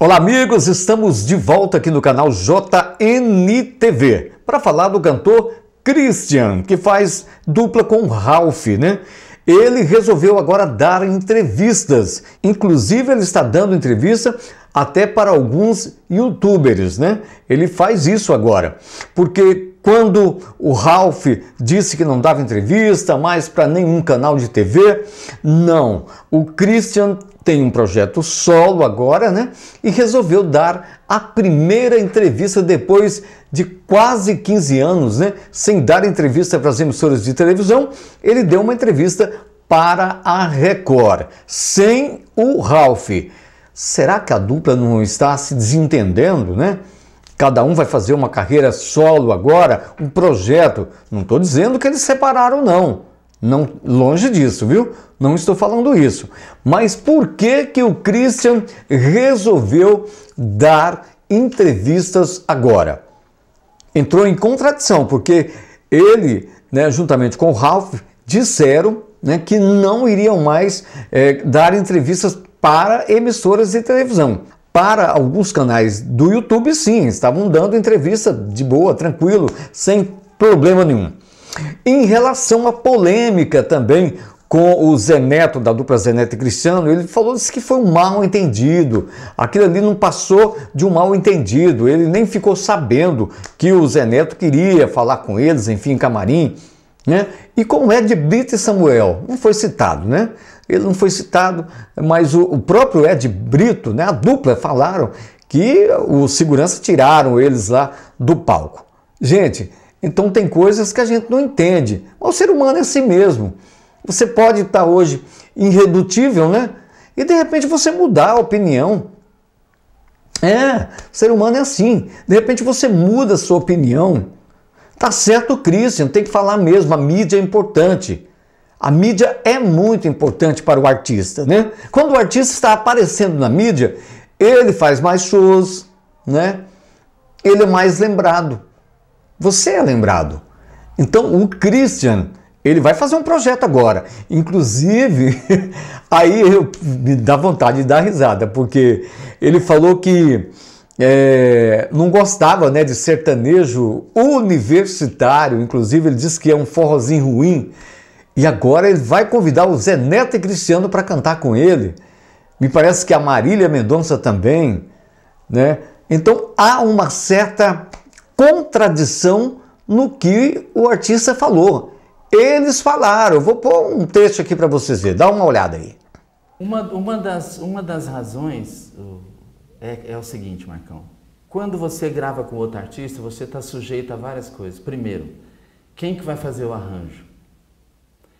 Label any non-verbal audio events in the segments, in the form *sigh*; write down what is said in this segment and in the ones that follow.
Olá, amigos, estamos de volta aqui no canal JNTV para falar do cantor Christian, que faz dupla com Ralph, né? Ele resolveu agora dar entrevistas, inclusive ele está dando entrevista até para alguns youtubers, né? Ele faz isso agora, porque quando o Ralph disse que não dava entrevista mais para nenhum canal de TV, não. O Christian tem um projeto solo agora, né? E resolveu dar a primeira entrevista depois de quase 15 anos, né? Sem dar entrevista para as emissoras de televisão, ele deu uma entrevista para a Record, sem o Ralph. Será que a dupla não está se desentendendo, né? Cada um vai fazer uma carreira solo agora, um projeto. Não estou dizendo que eles separaram, não. Não, longe disso, viu? Não estou falando isso. Mas por que que o Christian resolveu dar entrevistas agora? Entrou em contradição, porque ele, né, juntamente com o Ralph, disseram né, que não iriam mais é, dar entrevistas para emissoras de televisão. Para alguns canais do YouTube, sim, estavam dando entrevista de boa, tranquilo, sem problema nenhum. Em relação à polêmica também com o Zé Neto, da dupla Zé Neto e Cristiano, ele falou disse que foi um mal entendido. Aquilo ali não passou de um mal entendido. Ele nem ficou sabendo que o Zé Neto queria falar com eles, enfim, em camarim. Né? E com Ed Brito e Samuel, não foi citado, né? Ele não foi citado, mas o, o próprio Ed Brito, né, a dupla, falaram que os segurança tiraram eles lá do palco. Gente, então tem coisas que a gente não entende. O ser humano é assim mesmo. Você pode estar hoje irredutível, né? E de repente você mudar a opinião. É, o ser humano é assim. De repente você muda a sua opinião. Tá certo, Christian, tem que falar mesmo. A mídia é importante. A mídia é muito importante para o artista, né? Quando o artista está aparecendo na mídia, ele faz mais shows, né? Ele é mais lembrado. Você é lembrado. Então o Christian, ele vai fazer um projeto agora. Inclusive, *laughs* aí eu, me dá vontade de dar risada, porque ele falou que é, não gostava né, de sertanejo universitário, inclusive ele disse que é um forrozinho ruim. E agora ele vai convidar o Zé Neto e Cristiano para cantar com ele. Me parece que a Marília Mendonça também, né? Então há uma certa contradição no que o artista falou. Eles falaram, vou pôr um texto aqui para vocês verem, dá uma olhada aí. Uma, uma, das, uma das razões é, é o seguinte, Marcão. Quando você grava com outro artista, você está sujeito a várias coisas. Primeiro, quem que vai fazer o arranjo?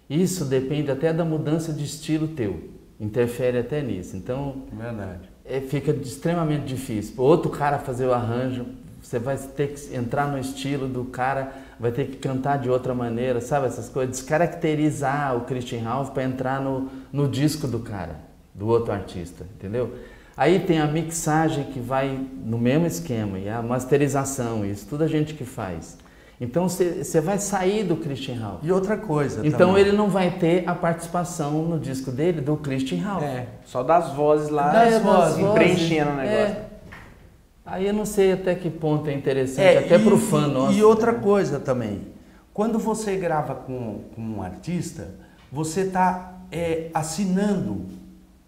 Isso depende até da mudança de estilo teu. Interfere até nisso. Então, Verdade. É, fica extremamente difícil. Outro cara fazer o arranjo, você vai ter que entrar no estilo do cara, vai ter que cantar de outra maneira, sabe essas coisas? Descaracterizar o Christian Ralph para entrar no, no disco do cara, do outro artista, entendeu? Aí tem a mixagem que vai no mesmo esquema, e a masterização, isso tudo a gente que faz. Então você vai sair do Christian Ralph. E outra coisa. Então também. ele não vai ter a participação no disco dele do Christian Ralph. É, só das vozes lá, das vozes, preenchendo o negócio. É. Aí eu não sei até que ponto é interessante, é, até para o fã nosso. E outra coisa também, quando você grava com, com um artista, você está é, assinando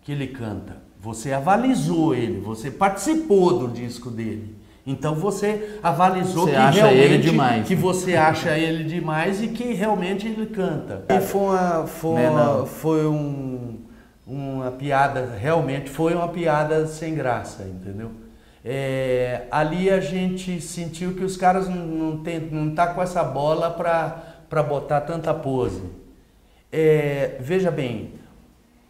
que ele canta. Você avalizou ele, você participou do disco dele. Então você avalizou você que acha realmente ele demais. que você acha ele demais e que realmente ele canta. E foi uma, foi, uma, foi um, uma piada, realmente foi uma piada sem graça, entendeu? É, ali a gente sentiu que os caras não, não, tem, não tá com essa bola para botar tanta pose. É, veja bem,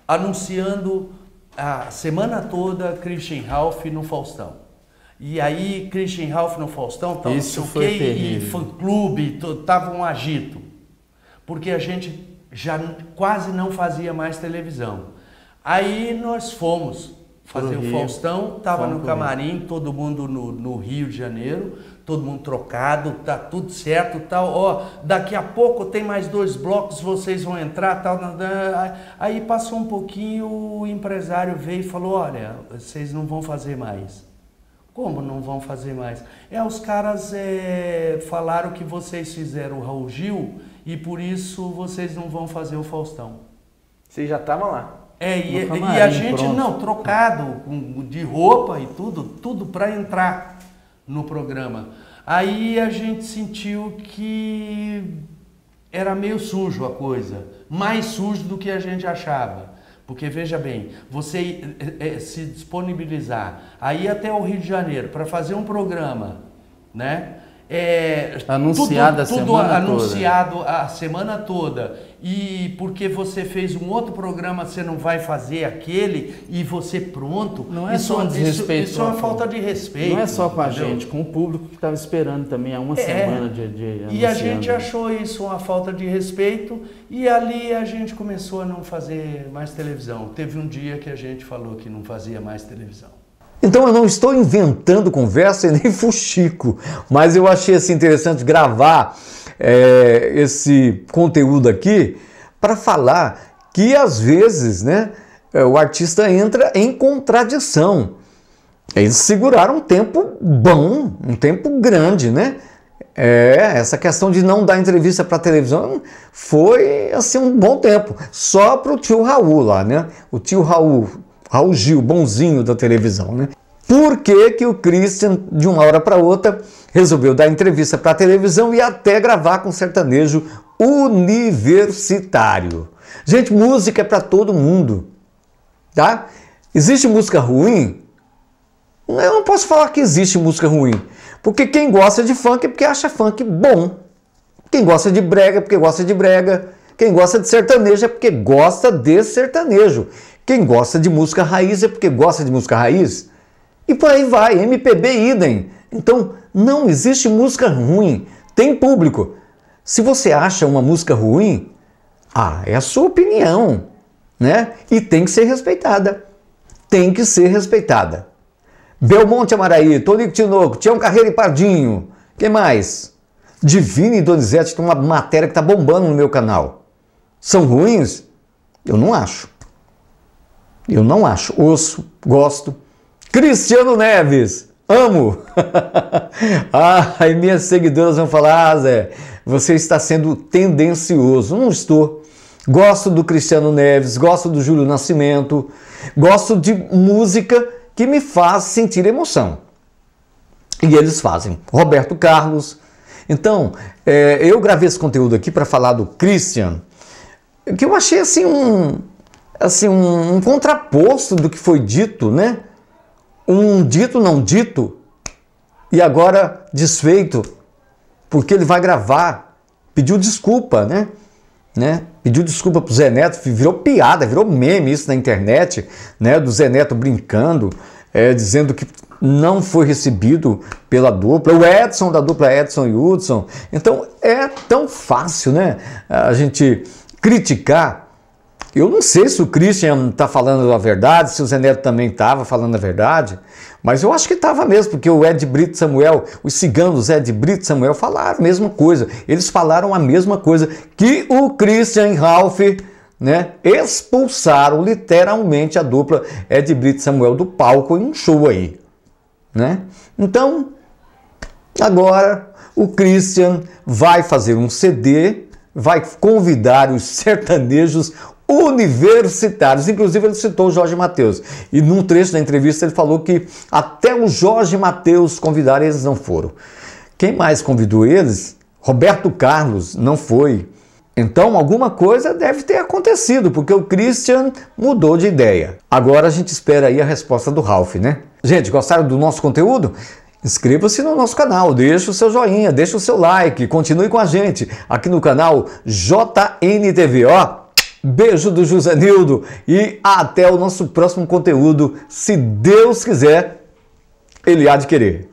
anunciando a semana toda Christian Ralph no Faustão. E aí, Christian Ralph no Faustão, tal, Isso foi o quê, e fã-clube, tava um agito. Porque a gente já quase não fazia mais televisão. Aí nós fomos fazer o Rio. Faustão, tava Fomos no camarim, todo mundo no, no Rio de Janeiro, todo mundo trocado, tá tudo certo, tal. Ó, daqui a pouco tem mais dois blocos, vocês vão entrar, tal. Aí passou um pouquinho, o empresário veio e falou: olha, vocês não vão fazer mais. Como não vão fazer mais? É, os caras é, falaram que vocês fizeram o Raul Gil e por isso vocês não vão fazer o Faustão. Vocês já estavam lá? É, e, camarim, e, a gente pronto. não, trocado, de roupa e tudo, tudo para entrar no programa. Aí a gente sentiu que era meio sujo a coisa, mais sujo do que a gente achava. Porque veja bem, você é, é, se disponibilizar aí até o Rio de Janeiro para fazer um programa, né? É, anunciado tudo, a tudo semana anunciado toda. a semana toda e porque você fez um outro programa você não vai fazer aquele e você pronto. Não é isso, só um desrespeito isso, isso é uma falta de respeito não é só com a entendeu? gente com o público que estava esperando também há uma é, semana de, de e a gente achou isso uma falta de respeito e ali a gente começou a não fazer mais televisão. Teve um dia que a gente falou que não fazia mais televisão. Então eu não estou inventando conversa e nem *laughs* fuxico, mas eu achei assim, interessante gravar é, esse conteúdo aqui para falar que às vezes né, é, o artista entra em contradição. Eles seguraram um tempo bom, um tempo grande, né? É, essa questão de não dar entrevista para televisão foi assim um bom tempo, só para o tio Raul lá, né? O tio Raul Raul Gil, bonzinho da televisão, né? Por que, que o Christian, de uma hora para outra, resolveu dar entrevista para a televisão e até gravar com sertanejo universitário? Gente, música é para todo mundo, tá? Existe música ruim? Eu não posso falar que existe música ruim, porque quem gosta de funk é porque acha funk bom. Quem gosta de brega é porque gosta de brega. Quem gosta de sertanejo é porque gosta de sertanejo. Quem gosta de música raiz é porque gosta de música raiz. E por aí vai, MPB idem. Então, não existe música ruim. Tem público. Se você acha uma música ruim, ah, é a sua opinião, né? E tem que ser respeitada. Tem que ser respeitada. Belmonte Amaraí, Tonico Tinoco, Tião Carreira e Pardinho. Quem mais? Divine e Donizete tem uma matéria que está bombando no meu canal. São ruins? Eu não acho. Eu não acho. Ouço, gosto. Cristiano Neves, amo. *laughs* ah, e minhas seguidoras vão falar, ah, Zé, você está sendo tendencioso. Não estou. Gosto do Cristiano Neves, gosto do Júlio Nascimento, gosto de música que me faz sentir emoção. E eles fazem. Roberto Carlos. Então, é, eu gravei esse conteúdo aqui para falar do Christian, que eu achei assim um, assim, um, um contraposto do que foi dito, né? Um dito não dito e agora desfeito, porque ele vai gravar, pediu desculpa, né? né? Pediu desculpa pro Zé Neto, virou piada, virou meme isso na internet, né? Do Zé Neto brincando, é, dizendo que não foi recebido pela dupla, o Edson da dupla Edson e Hudson. Então é tão fácil, né? A gente criticar eu não sei se o Christian está falando a verdade, se o Zé Neto também estava falando a verdade, mas eu acho que estava mesmo, porque o Ed Brito Samuel, os ciganos Ed Brito Samuel falaram a mesma coisa. Eles falaram a mesma coisa que o Christian Ralph né, expulsaram literalmente a dupla Ed Brito Samuel do palco em um show aí. Né? Então, agora o Christian vai fazer um CD, vai convidar os *laughs* sertanejos universitários. Inclusive, ele citou o Jorge Mateus. E num trecho da entrevista ele falou que até o Jorge Mateus convidaram, eles não foram. Quem mais convidou eles? Roberto Carlos não foi. Então, alguma coisa deve ter acontecido, porque o Christian mudou de ideia. Agora a gente espera aí a resposta do Ralph, né? Gente, gostaram do nosso conteúdo? Inscreva-se no nosso canal, deixe o seu joinha, deixe o seu like, continue com a gente aqui no canal JNTV, ó. Beijo do José Nildo e até o nosso próximo conteúdo, se Deus quiser, ele há de querer.